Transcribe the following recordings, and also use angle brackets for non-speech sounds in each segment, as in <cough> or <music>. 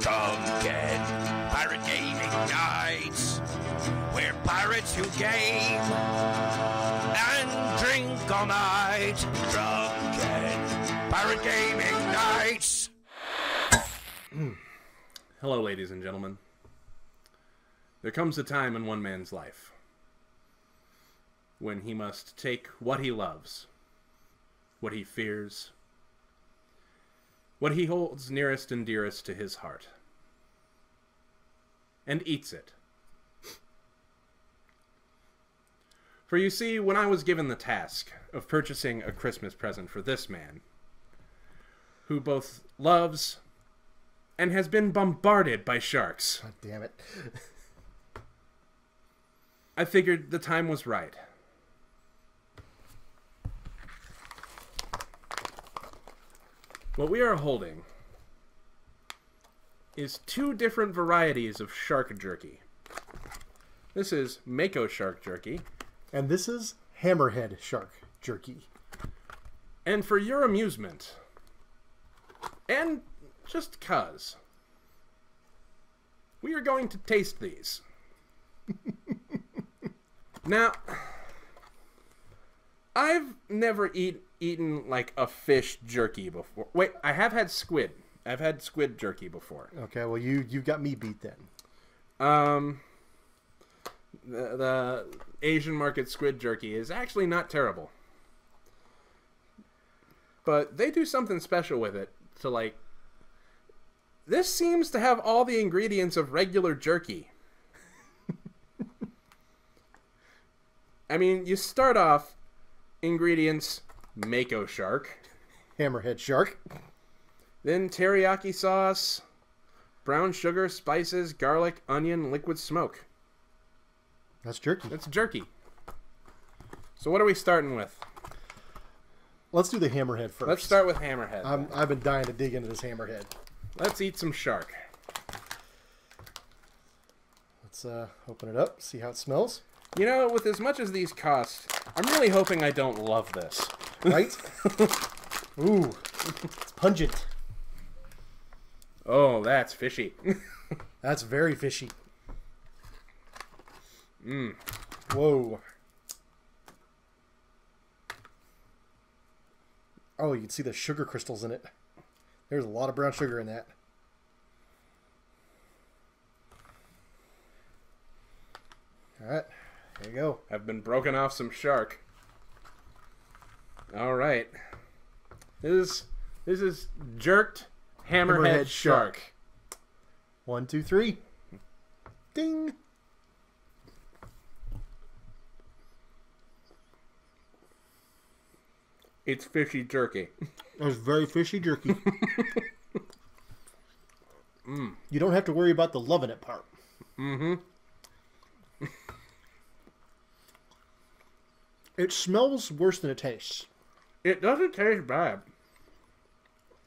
Drunken Pirate Gaming Nights, where pirates who game and drink all night. Drunken Pirate Gaming Nights. Hmm. Hello, ladies and gentlemen. There comes a time in one man's life when he must take what he loves, what he fears, what he holds nearest and dearest to his heart, and eats it. For you see, when I was given the task of purchasing a Christmas present for this man, who both loves and has been bombarded by sharks, God damn it. I figured the time was right. What we are holding is two different varieties of shark jerky. This is Mako shark jerky, And this is Hammerhead Shark Jerky. and for your amusement, and just cuz, we are going to taste these. <laughs> now, I've never eat, eaten like a fish jerky before. Wait, I have had squid. I've had squid jerky before. Okay, well you you got me beat then. Um, the, the Asian market squid jerky is actually not terrible, but they do something special with it to like. This seems to have all the ingredients of regular jerky. <laughs> I mean, you start off ingredients Mako shark, Hammerhead Shark. then teriyaki sauce, brown sugar, spices, garlic, onion, liquid smoke. That's jerky. That's jerky. So what are we starting with? Let's do the Hammerhead first. Let's start with hammerhead. I'm, I've been dying to dig into this Hammerhead. Let's eat some shark. Let's uh, open it up, see how it smells. You know, with as much as these cost, I'm really hoping I don't love this. Right? <laughs> Ooh, it's pungent. Oh, that's fishy. <laughs> That's very fishy. Mmm. Whoa. Oh, you can see the sugar crystals in it. There's a lot of brown sugar in that. All right, there you go. I've been broken off some shark. All right. This is this is jerked hammerhead, Hammerhead shark. shark. One, two, three. Ding. It's fishy jerky. Was very fishy jerky. <laughs> You don't have to worry about the loving it part. Mm-hmm. it smells worse than it tastes. It doesn't taste bad.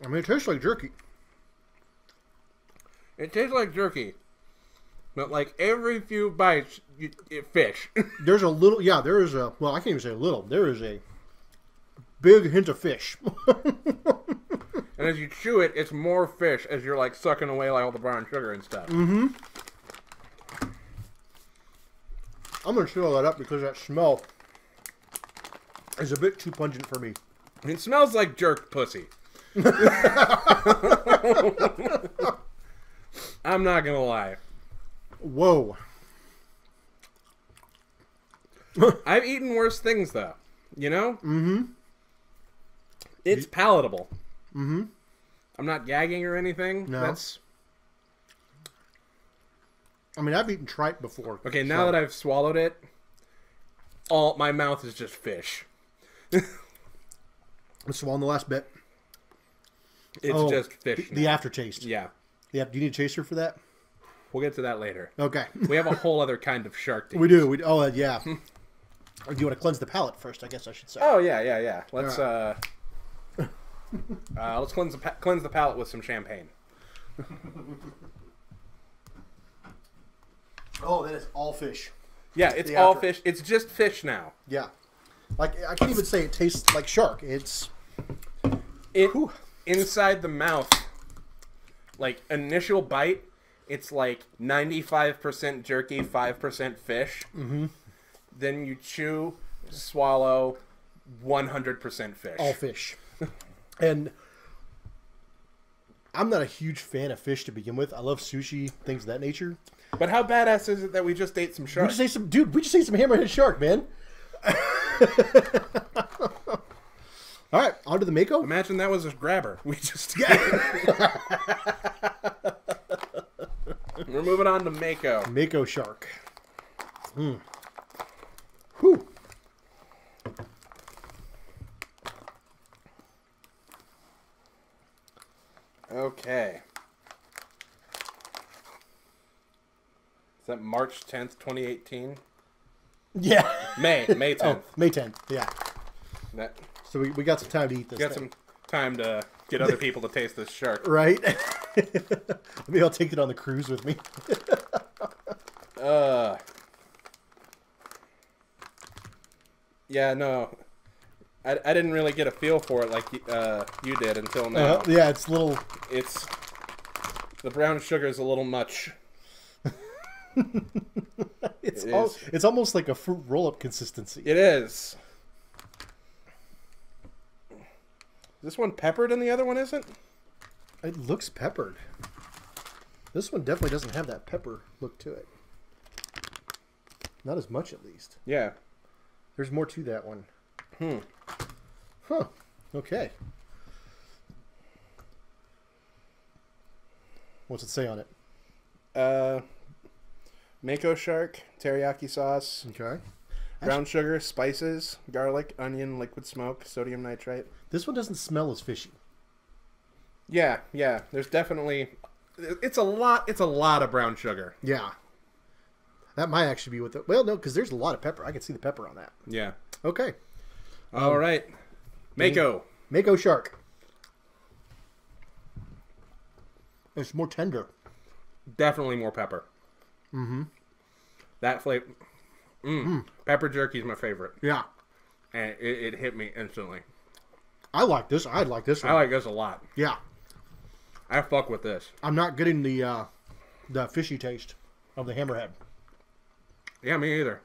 I mean, it tastes like jerky. It tastes like jerky. But like every few bites, you, it fish. <laughs> There's a little, yeah, there is a, well, I can't even say a little. There is a big hint of fish. <laughs> And as you chew it, it's more fish as you're like sucking away like all the brown sugar and stuff. Mm-hmm. I'm going to fill that up because that smell is a bit too pungent for me. It smells like jerk pussy. <laughs> I'm not gonna lie. Whoa. <laughs> I've eaten worse things though. You know? Mm-hmm. It's palatable. Mm-hmm. I'm not gagging or anything. No. That's I mean, I've eaten tripe before. okay. Now that I've swallowed it, all my mouth is just fish. <laughs> Let's swallow the last bit. It's Oh, just fish. The, the aftertaste. yeah. Yeah. Do you need a chaser for that? We'll get to that later. Okay. We have a <laughs> whole other kind of shark. We eat. do. We, oh, uh, yeah. or <laughs> do you want to cleanse the palate first? I guess I should say. Oh yeah, yeah, yeah. Let's uh, uh let's cleanse the pa- cleanse the palate with some champagne. <laughs> Oh, that is all fish. Yeah, it's all after- fish. It's just fish now. Yeah. Like I can't even say it tastes like shark. It's It inside the mouth. like initial bite, it's like ninety five percent jerky, five percent fish. Mm-hmm. Then you chew, swallow, one hundred percent fish. all fish. <laughs> and I'm not a huge fan of fish to begin with. I love sushi, things of that nature. But how badass is it that we just ate some shark? We just ate some, dude. We just ate some hammerhead shark, man. <laughs> All right, on to the Mako. Imagine that was a grabber. We just got. <laughs> we're moving on to Mako. Mako shark. Hmm. Whew. Okay. Is that March tenth, twenty eighteen? Yeah. May May <laughs> Oh, tenth. May 10th. Yeah. That So we, we got some time to eat this. got thing. some time to get other people to taste this shark. Right? <laughs> Maybe I'll take it on the cruise with me. <laughs> Uh. Yeah, no. I, I didn't really get a feel for it like uh, you did until now. Uh, yeah, it's a little. It's the brown sugar is a little much. <laughs> It's It al- it's almost like a fruit roll-up consistency. It. Is this one peppered and the other one isn't? It looks peppered. This one definitely doesn't have that pepper look to it. Not as much, at least. Yeah. There's more to that one. Hmm. Huh. Okay. What's it say on it? Uh, Mako shark, teriyaki sauce, Okay. Brown sugar, spices, garlic, onion, liquid smoke, sodium nitrite. This one doesn't smell as fishy. Yeah, yeah. There's definitely it's a lot. It's a lot of brown sugar. Yeah. That might actually be what the. Well, no, because there's a lot of pepper. I can see the pepper on that. Yeah. Okay. All right. Mako. Mako shark. It's more tender. Definitely more pepper. Mm-hmm. That flavor. Mm. Pepper jerky is my favorite, Yeah. and it, it hit me instantly. I like this. I like this one. I like this a lot. yeah. I fuck with this. I'm not getting the uh, the fishy taste of the hammerhead. Yeah, me either.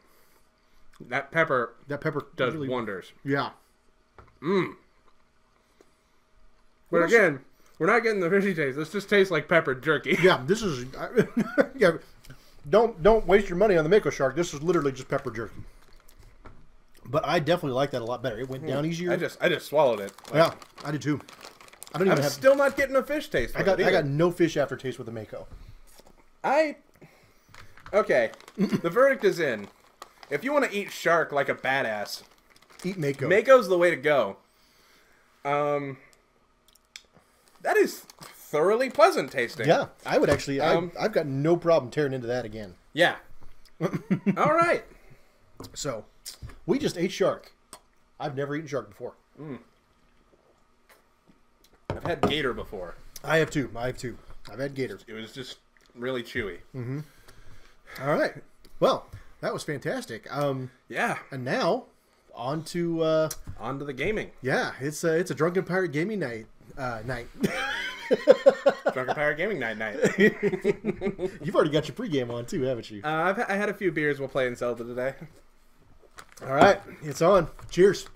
That pepper That pepper does really- wonders. Yeah. Mmm. But again, we're not getting the fishy taste. This just tastes like pepper jerky. Yeah. This is. <laughs> yeah. Don't don't waste your money on the Mako shark. This is literally just pepper jerky. But I definitely like that a lot better. It went down easier. I just I just swallowed it. Like, yeah, I did too. I don't even I'm have. still not getting a fish taste. I got it I got no fish aftertaste with the Mako. I okay. the verdict is in. If you want to eat shark like a badass, Eat Mako. Mako's the way to go. Um, that is thoroughly pleasant tasting. Yeah, I would actually. Um, I, I've got no problem tearing into that again. Yeah. <laughs> All right. So, we just ate shark. I've never eaten shark before. I've had gator before. I have two. I have two. I've had gator. It was just really chewy. All right. Well, that was fantastic. Um, Yeah. and now on to uh, On to the gaming. yeah, it's a it's a drunken pirate gaming night. Uh, night. <laughs> Drunken Pirate Gaming Night Night. <laughs> You've already got your pregame on too, haven't you? Uh, I've, I had a few beers while playing Zelda today. All right, it's on. Cheers.